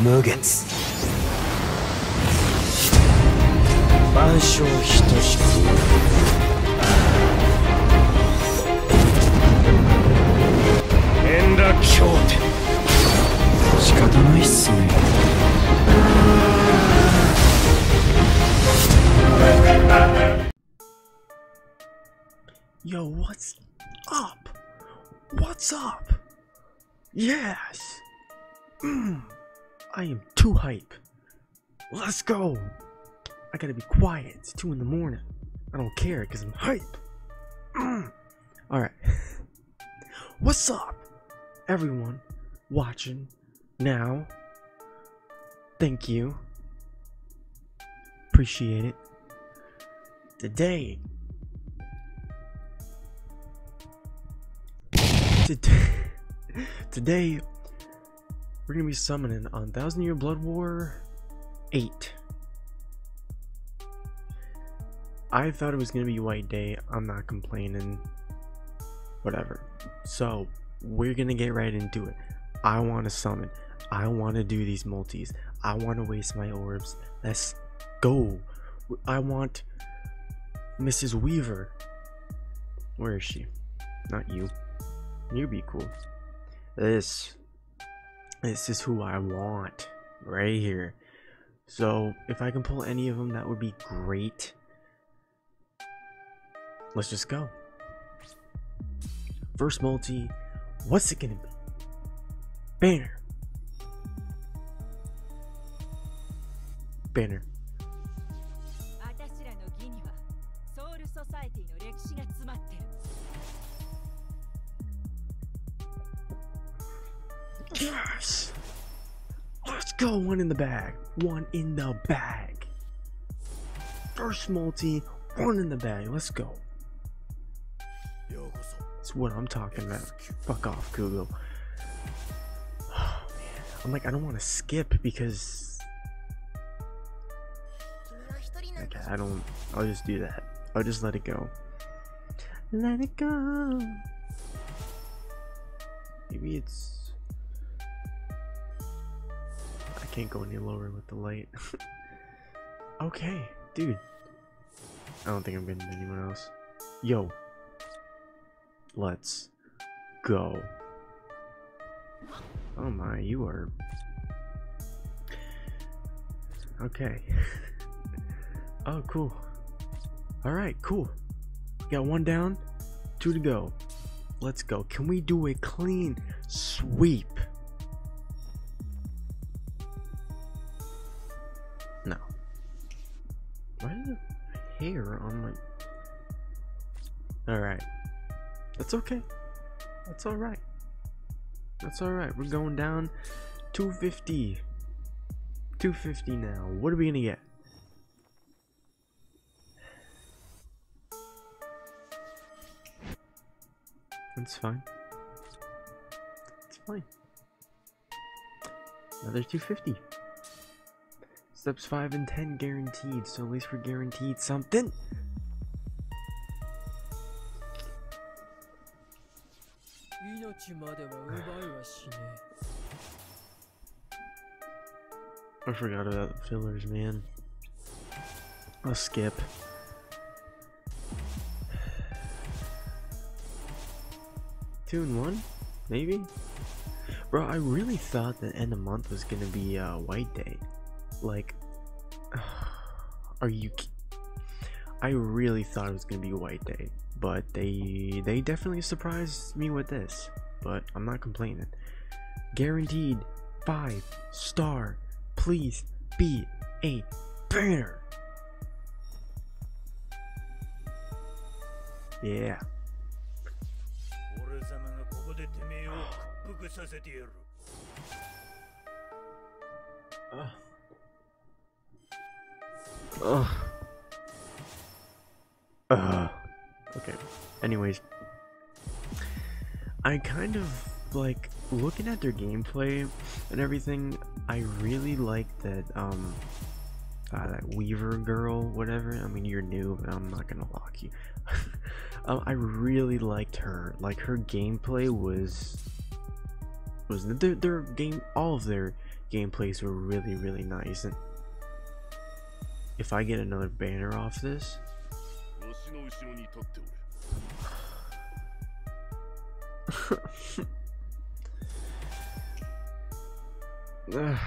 無月万象等しく円楽経典仕方ないっすね Yo, what's up? What's up? Yes! Mm, I am too hype. Let's go! I gotta be quiet. It's 2 in the morning. I don't care because I'm hype. Mm. Alright. What's up, everyone watching now? Thank you. Appreciate it. Today, Today, today we're gonna be summoning on Thousand Year Blood War 8. I thought it was gonna be White Day. I'm not complaining. Whatever. So we're gonna get right into it. I want to summon. I want to do these multis. I want to waste my orbs. Let's go. I want Mrs. Weaver. Where is she? Not you. You'd be cool. This, this is who I want right here. So if I can pull any of them, that would be great. Let's just go. First multi, what's it gonna be? Banner. Banner. Yes! Let's go! One in the bag. One in the bag. First multi, one in the bag. Let's go. That's what I'm talking about. Fuck off, Google. Oh, man. I'm like, I don't want to skip because. Okay, I don't. I'll just do that. I'll just let it go. Let it go. Maybe it's. Can't go any lower with the light. okay, dude. I don't think I'm getting anyone else. Yo. Let's go. Oh my, you are. Okay. oh, cool. Alright, cool. Got one down, two to go. Let's go. Can we do a clean sweep? Hair on my. Alright. That's okay. That's alright. That's alright. We're going down 250. 250 now. What are we gonna get? That's fine. It's fine. Another 250. Steps 5 and 10 guaranteed, so at least we're guaranteed something. I forgot about the fillers, man. I'll skip. Two and one, maybe. Bro, I really thought the end of month was gonna be uh, White Day. Like, are you? I really thought it was gonna be a White Day, but they they definitely surprised me with this. But I'm not complaining. Guaranteed five star. Please be a banner. Yeah. 俺 Ugh. Ugh. Okay. Anyways, I kind of like looking at their gameplay and everything. I really like that um uh, that Weaver girl, whatever. I mean, you're new, but I'm not gonna lock you. um, I really liked her. Like her gameplay was was their, their game all of their gameplays were really really nice and if I get another banner off this. my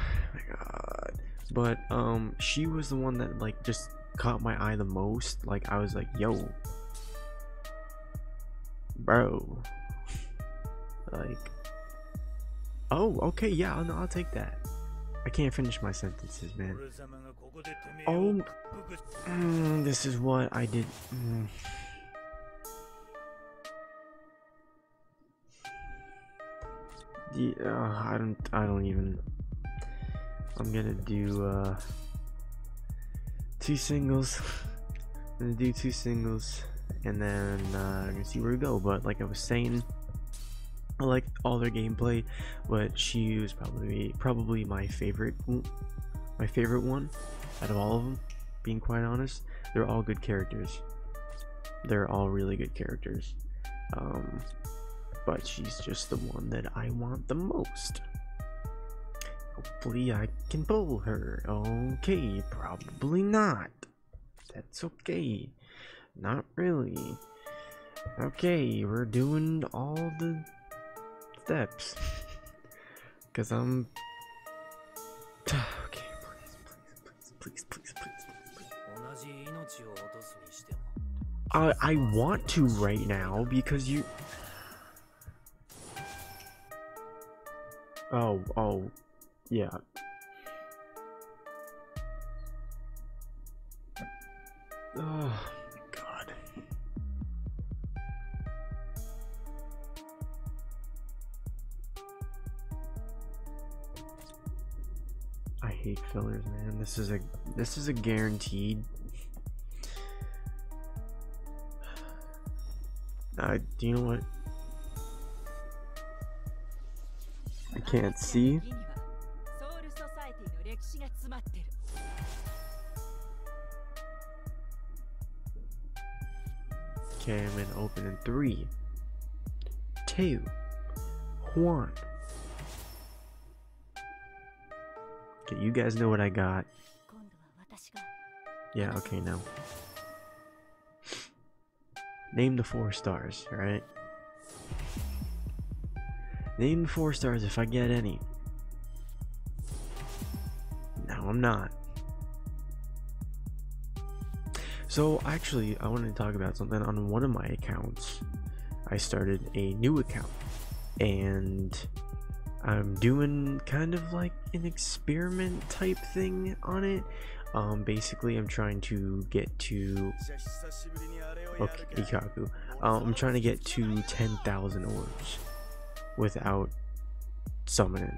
god. But um she was the one that like just caught my eye the most. Like I was like, yo. Bro. like Oh, okay, yeah, I'll, I'll take that. I can't finish my sentences, man. Oh, mm, this is what I did. Mm. The, uh, I don't. I don't even. I'm gonna do uh, two singles. I'm gonna do two singles, and then uh, I'm gonna see where we go. But like I was saying. I like all their gameplay, but she was probably probably my favorite. My favorite one out of all of them being quite honest. They're all good characters. They're all really good characters. Um, but she's just the one that I want the most. Hopefully, I can pull her. Okay, probably not. That's okay. Not really. Okay, we're doing all the steps. Because I'm... okay, please, please, please, please, please, please. I, I want to right now because you... Oh, oh, yeah. I hate fillers, man. This is a this is a guaranteed. I do you know what? I can't see. Okay, I'm gonna open in three, two, one. Okay, you guys know what I got. Yeah, okay, now. Name the four stars, alright? Name the four stars if I get any. No, I'm not. So, actually, I wanted to talk about something. On one of my accounts, I started a new account. And I'm doing kind of like an experiment type thing on it. Um, basically, I'm trying to get to okay, Ikkaku. Um, I'm trying to get to 10,000 orbs without summoning.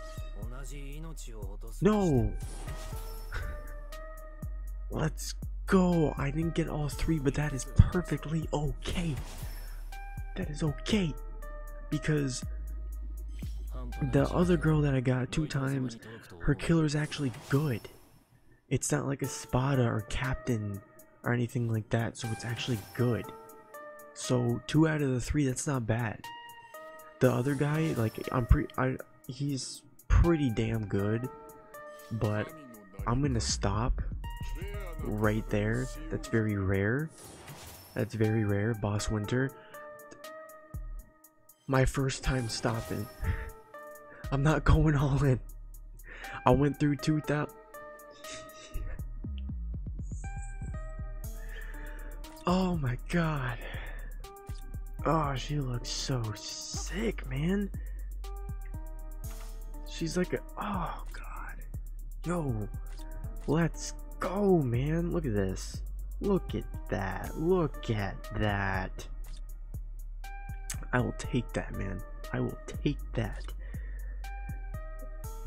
No! Let's go! I didn't get all three, but that is perfectly okay. That is okay. Because the other girl that I got two times, her killer is actually good. It's not like a Spada or Captain or anything like that, so it's actually good. So two out of the three, that's not bad. The other guy, like I'm pretty, I he's pretty damn good, but I'm gonna stop right there. That's very rare. That's very rare. Boss Winter. My first time stopping. I'm not going all in. I went through 2000. Oh my god. Oh, she looks so sick, man. She's like a. Oh, God. Yo. Let's go, man. Look at this. Look at that. Look at that. I will take that, man. I will take that.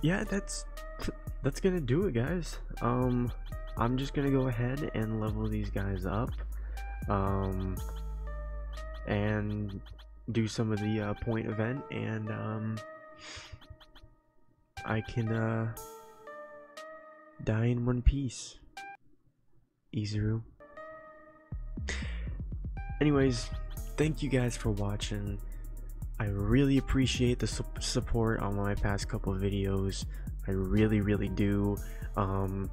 Yeah, that's that's gonna do it, guys. Um, I'm just gonna go ahead and level these guys up. Um, and do some of the uh, point event, and um, I can uh die in one piece. Izuru. Anyways, thank you guys for watching. I really appreciate the su support on my past couple videos. I really, really do. Um,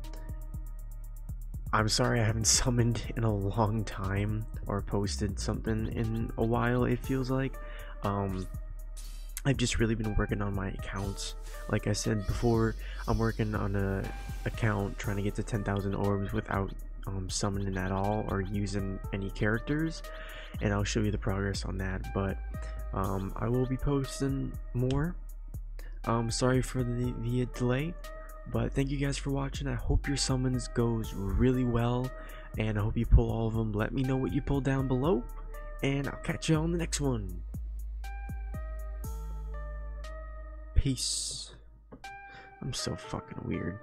I'm sorry I haven't summoned in a long time or posted something in a while, it feels like. Um, I've just really been working on my accounts. Like I said before, I'm working on a account trying to get to 10,000 orbs without um, summoning at all or using any characters. And I'll show you the progress on that. But um, I will be posting more. Um, sorry for the, the delay. But thank you guys for watching. I hope your summons goes really well. And I hope you pull all of them. Let me know what you pull down below. And I'll catch you on the next one. Peace. I'm so fucking weird.